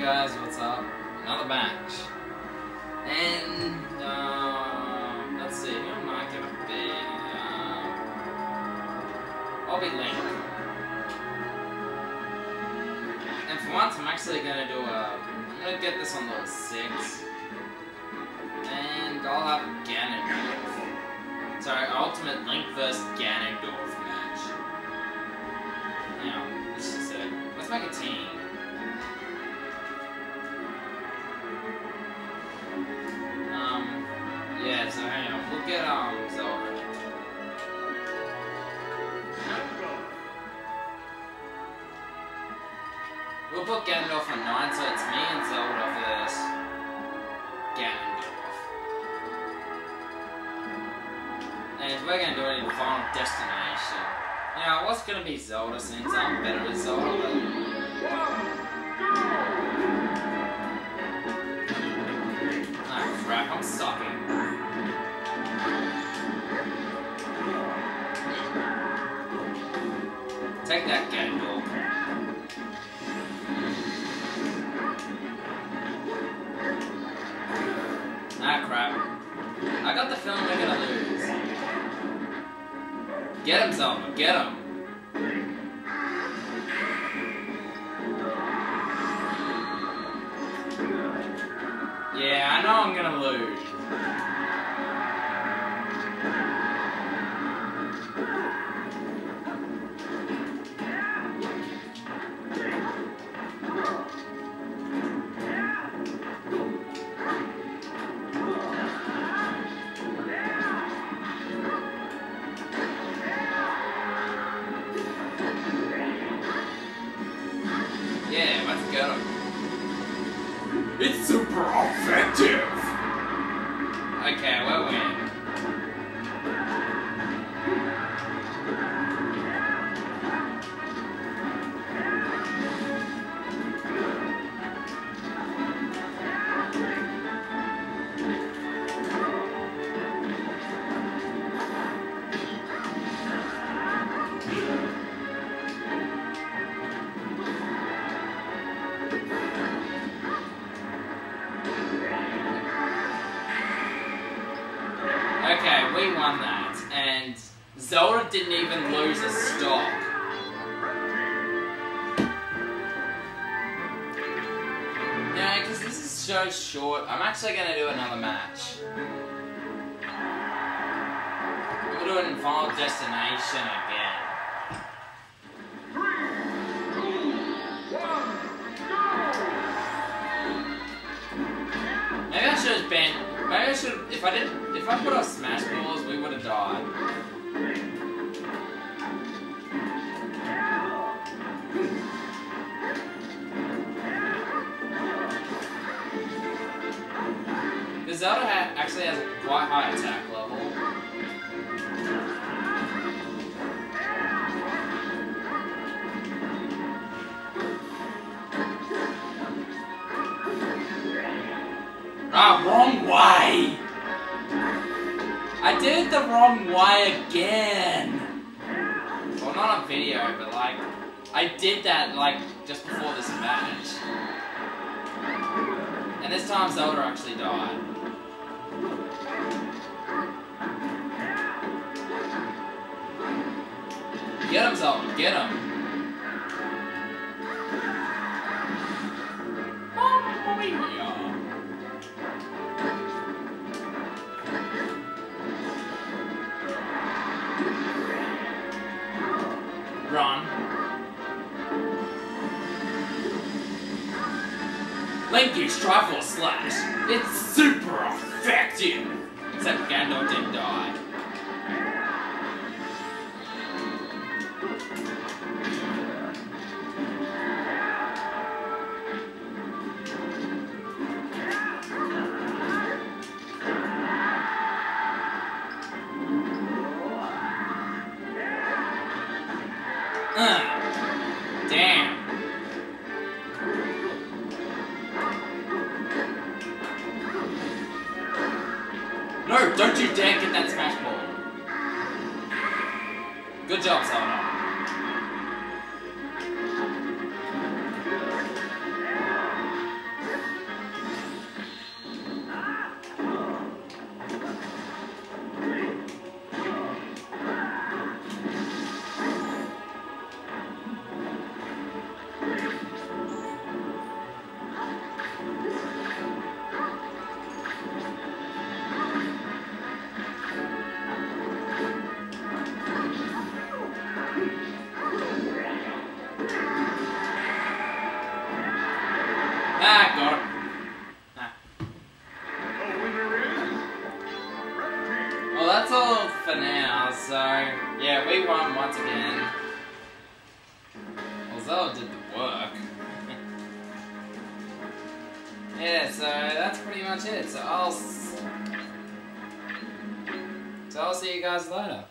Guys, what's up? Another match. And, uh, let's see, who am I gonna be? Uh, I'll be Link. And for once, I'm actually gonna do a, I'm gonna get this on level 6. And I'll have Ganondorf. Sorry, Ultimate Link vs. Ganondorf match. Now, this is it. Let's make a team. Yeah, on. We'll. We'll put Ganondorf on 9, so it's me and Zelda versus Ganondorf. And we're gonna do it in Final Destination. You know, was gonna be Zelda since I'm better at Zelda. Ah, crap, I'm sucking. Take that, Ganondorf. Ah, crap. I got the feeling we're gonna lose. Get him, Zelda. Get him. Yeah, I know I'm gonna lose. Get him. It's super effective! Okay, we'll win. Okay, we won that, and Zelda didn't even lose a stock. Yeah, because this is so short. I'm actually gonna do another match. We'll do it in Final Destination again. If I didn't. If I put off Smash Balls, we would have died. The Zelda ha actually has a quite high attack level. Ah, wrong way! I did it the wrong way again! Well, not on video, but like, I did that like just before this match. And this time Zelda actually died. Get him, Zelda, get him! Link used Triforce Slash. It's super effective! Except Gandalf didn't die. Ugh. Damn. No, don't you dare get that smash ball. Good job, Zelda. So yeah, we won once again. Zelda did the work. yeah, so that's pretty much it. So I'll, so I'll see you guys later.